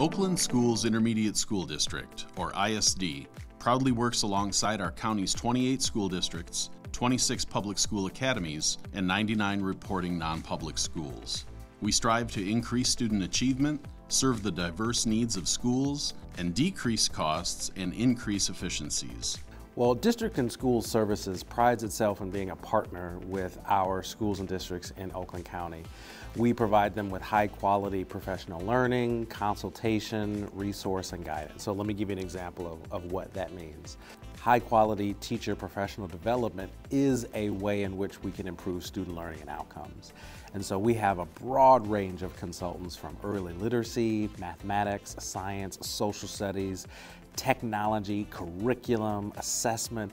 Oakland Schools Intermediate School District, or ISD, proudly works alongside our county's 28 school districts, 26 public school academies, and 99 reporting non public schools. We strive to increase student achievement, serve the diverse needs of schools, and decrease costs and increase efficiencies. Well, District and School Services prides itself in being a partner with our schools and districts in Oakland County. We provide them with high quality professional learning, consultation, resource, and guidance. So let me give you an example of, of what that means. High quality teacher professional development is a way in which we can improve student learning and outcomes. And so we have a broad range of consultants from early literacy, mathematics, science, social studies, technology, curriculum, assessment,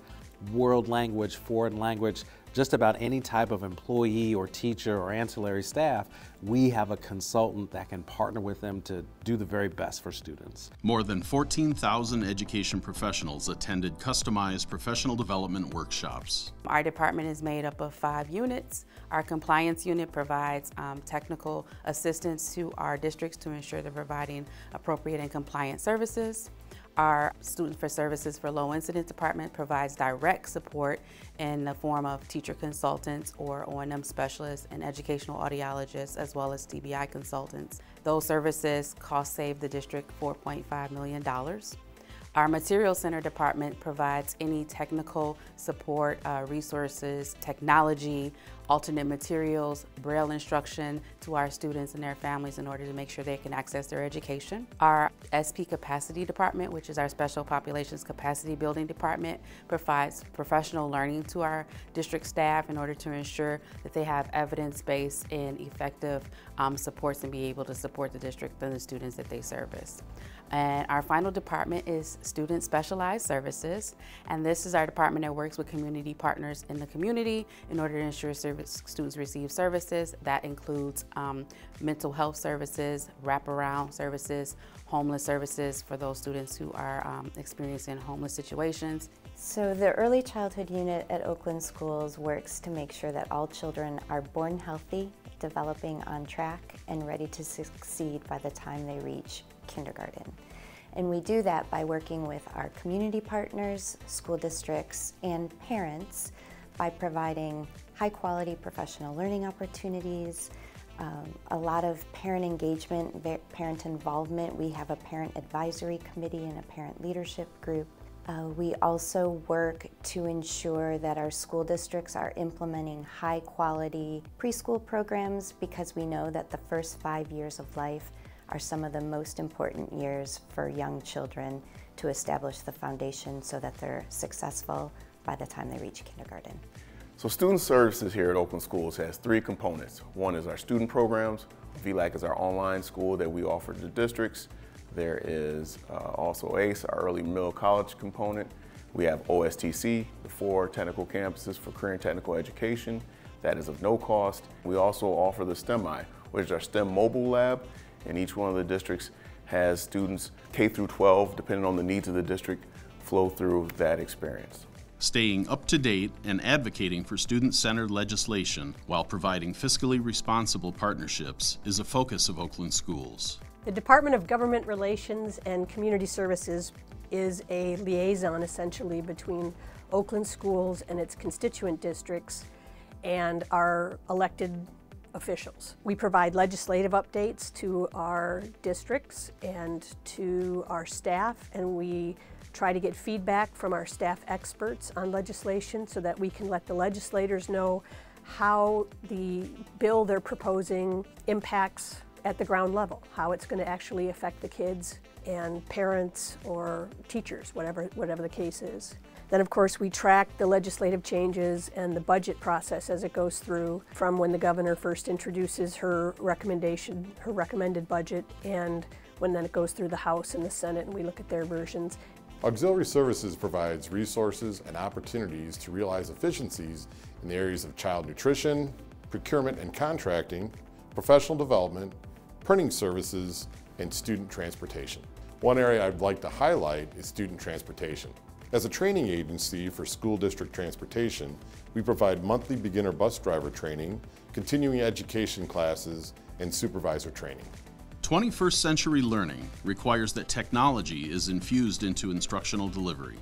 world language, foreign language, just about any type of employee or teacher or ancillary staff, we have a consultant that can partner with them to do the very best for students. More than 14,000 education professionals attended customized professional development workshops. Our department is made up of five units. Our compliance unit provides um, technical assistance to our districts to ensure they're providing appropriate and compliant services. Our Student for Services for Low Incident Department provides direct support in the form of teacher consultants or O&M specialists and educational audiologists as well as DBI consultants. Those services cost save the district $4.5 million. Our Material Center department provides any technical support, uh, resources, technology, alternate materials, braille instruction to our students and their families in order to make sure they can access their education. Our SP Capacity Department, which is our Special Populations Capacity Building Department, provides professional learning to our district staff in order to ensure that they have evidence-based and effective um, supports and be able to support the district and the students that they service. And our final department is Student Specialized Services. And this is our department that works with community partners in the community in order to ensure service, students receive services. That includes um, mental health services, wraparound services, homeless services for those students who are um, experiencing homeless situations. So the Early Childhood Unit at Oakland Schools works to make sure that all children are born healthy, developing on track, and ready to succeed by the time they reach kindergarten. And we do that by working with our community partners, school districts, and parents by providing high quality professional learning opportunities, um, a lot of parent engagement, parent involvement. We have a parent advisory committee and a parent leadership group. Uh, we also work to ensure that our school districts are implementing high quality preschool programs because we know that the first five years of life are some of the most important years for young children to establish the foundation so that they're successful by the time they reach kindergarten. So Student Services here at Oakland Schools has three components. One is our student programs. VLAC is our online school that we offer to districts. There is uh, also ACE, our early middle college component. We have OSTC, the four technical campuses for career and technical education. That is of no cost. We also offer the STEMI, which is our STEM mobile lab and each one of the districts has students K through 12, depending on the needs of the district, flow through that experience. Staying up to date and advocating for student centered legislation while providing fiscally responsible partnerships is a focus of Oakland schools. The Department of Government Relations and Community Services is a liaison essentially between Oakland schools and its constituent districts and our elected officials. We provide legislative updates to our districts and to our staff, and we try to get feedback from our staff experts on legislation so that we can let the legislators know how the bill they're proposing impacts at the ground level, how it's going to actually affect the kids and parents or teachers, whatever, whatever the case is. Then of course we track the legislative changes and the budget process as it goes through from when the governor first introduces her recommendation, her recommended budget, and when then it goes through the House and the Senate and we look at their versions. Auxiliary Services provides resources and opportunities to realize efficiencies in the areas of child nutrition, procurement and contracting, professional development, printing services, and student transportation. One area I'd like to highlight is student transportation. As a training agency for school district transportation, we provide monthly beginner bus driver training, continuing education classes, and supervisor training. 21st century learning requires that technology is infused into instructional delivery.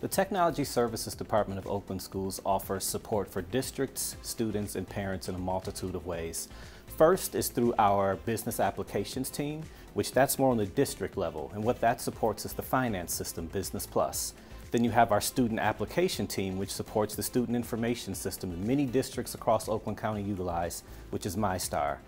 The Technology Services Department of Oakland Schools offers support for districts, students, and parents in a multitude of ways. First is through our business applications team, which that's more on the district level, and what that supports is the finance system, Business Plus. Then you have our student application team, which supports the student information system that many districts across Oakland County utilize, which is MISTAR.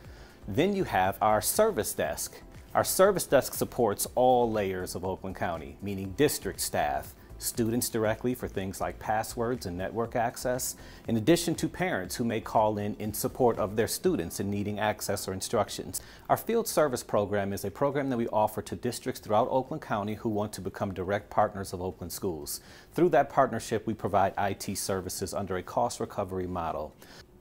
Then you have our service desk. Our service desk supports all layers of Oakland County, meaning district staff, students directly for things like passwords and network access, in addition to parents who may call in in support of their students in needing access or instructions. Our field service program is a program that we offer to districts throughout Oakland County who want to become direct partners of Oakland schools. Through that partnership, we provide IT services under a cost recovery model.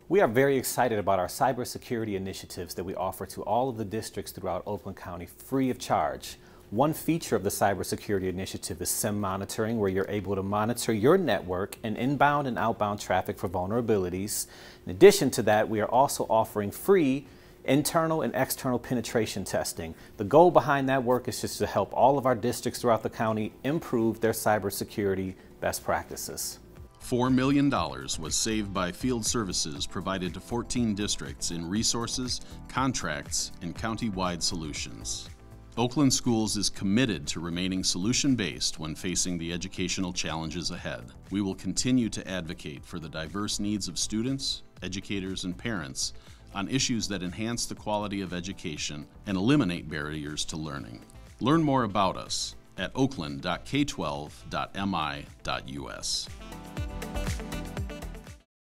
We are very excited about our cybersecurity initiatives that we offer to all of the districts throughout Oakland County free of charge. One feature of the cybersecurity initiative is SIEM monitoring, where you're able to monitor your network and inbound and outbound traffic for vulnerabilities. In addition to that, we are also offering free internal and external penetration testing. The goal behind that work is just to help all of our districts throughout the county improve their cybersecurity best practices. $4 million was saved by field services provided to 14 districts in resources, contracts, and county-wide solutions. Oakland Schools is committed to remaining solution based when facing the educational challenges ahead. We will continue to advocate for the diverse needs of students, educators, and parents on issues that enhance the quality of education and eliminate barriers to learning. Learn more about us at oakland.k12.mi.us.